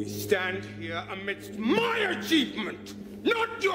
We stand here amidst my achievement, not yours!